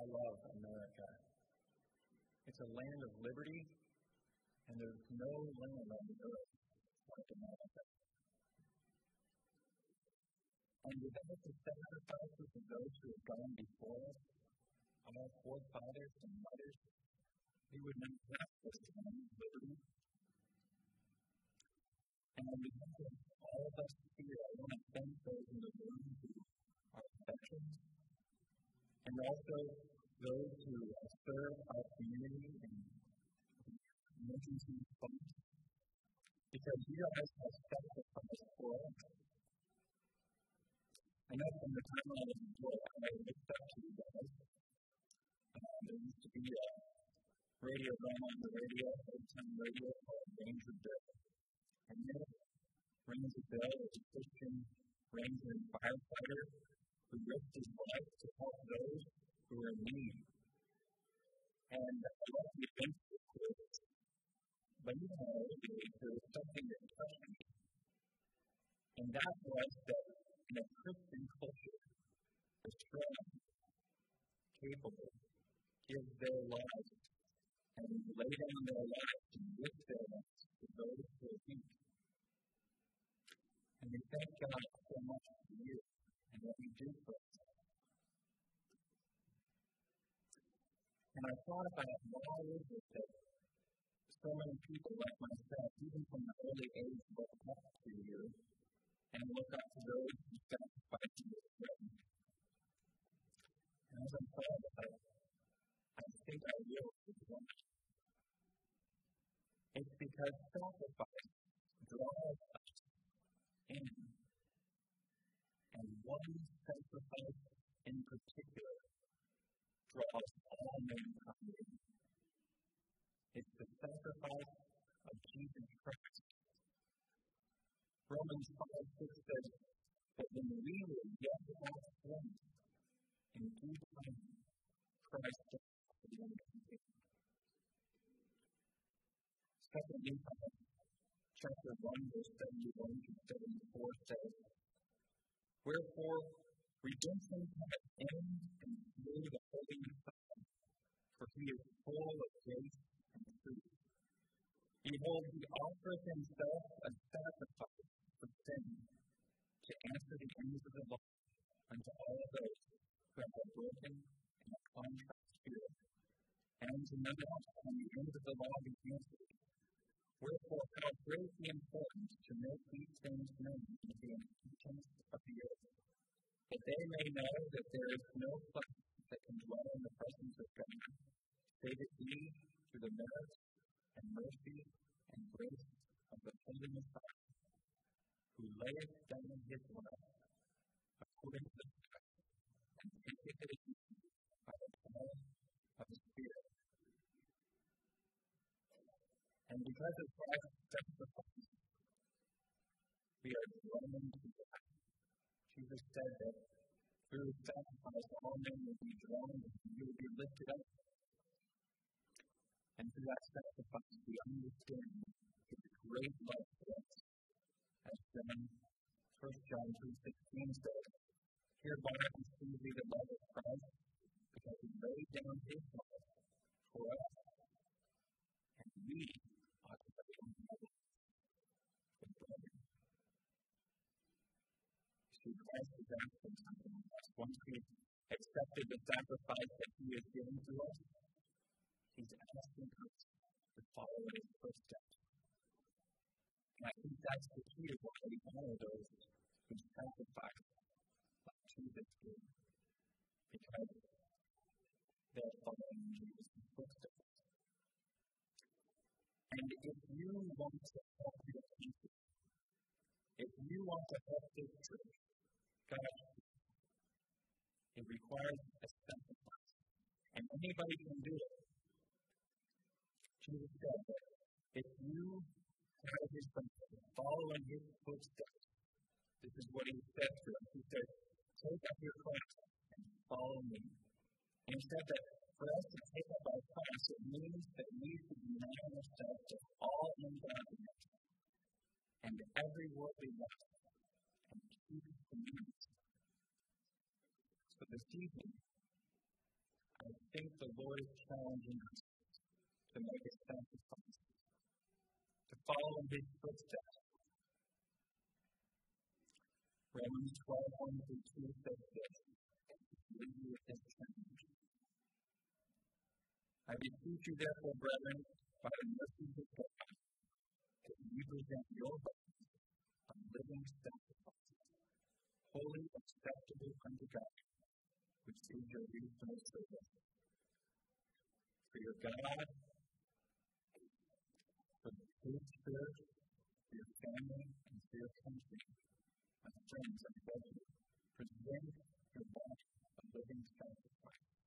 I love America. It's a land of liberty, and there's no land on the earth like America. And without the sacrifices of those who have gone before us, our forefathers and mothers, we would not have this land of liberty. And on behalf of all of us here, I want to thank those in the room who are veterans, and also those who serve our community in emergency response, because you guys have sacrificed for us. I know from the time I was in school, I looked up to you guys. Uh, there used to be a radio run on the radio, old time radio called Ranger Bill. And then Ranger Bill was a Christian ranger and firefighter who risked his life to help those who were in need. And I love the adventure of this. But you know, there was something that touched me. And that was that in a Christian culture, the strong, capable, give their lives and lay down their lives and risk their lives for those who are weak. And we thank God so much for you and you do for us. And I thought about why is it that so many people like myself, even from an early age, look up to you and look up to those who in this way. And as I thought about it, I think I realized why. It's because sacrifice draws us in. One sacrifice in particular draws all mankind in. It's the sacrifice of Jesus Christ. Romans 5 6 says that when we were yet without strength, in due time, Christ died for the unconfessed. Second Nephi chapter 1, verse 71 to 74 says, Wherefore, redemption hath end and through the Holy Messiah, for he is full of grace and truth. Behold, he offereth himself a sacrifice for sin to answer the ends of the law unto all those who have a broken and a contrite spirit, and to none else on the ends of the law be answered. Wherefore, how greatly important to make these things known to the inhabitants they may know that there is no place that can dwell in the presence of God, save it be through the merit and mercy and grace of the Holy Messiah, who layeth down his life according to the fact, and taketh it by the power of the Spirit and because of Christ's sacrifice, we are drawn to God. Jesus said that his sacrifice, all men will be drawn you will be lifted up. And through that sacrifice, we understand his great love for us. As John, 1 John 3.16 says, Hereby we see the love of Christ, because he laid down his life for us. And we See, Christ is asking something of us. Once we accepted the sacrifice that He has given to us, He's asking us to follow in His footsteps. And I think that's the key to why we honor those who sacrifice like Jesus did. Because they're following Jesus' footsteps. And if you want to help your people, if you want to help this church, God, it requires a sacrifice. And anybody can do it. Jesus said that if you have his follow in his footsteps, this is what he said to us. He said, Take up your cross and follow me. And he said that for us to take up our cross, it means that we should deny ourselves of all ungodliness and every worldly lust and keep the commandments. So I think the Lord is challenging us to make a sacrifice, to follow in his footsteps. Romans 12, 1 through 2 says this. I beseech you, therefore, brethren, by the mercies of God, that you present your bodies a living sacrifice, holy acceptable unto God, which your God, for the Holy Spirit, for your family, and for your country, my friends, beg you, present your body a living sacrifice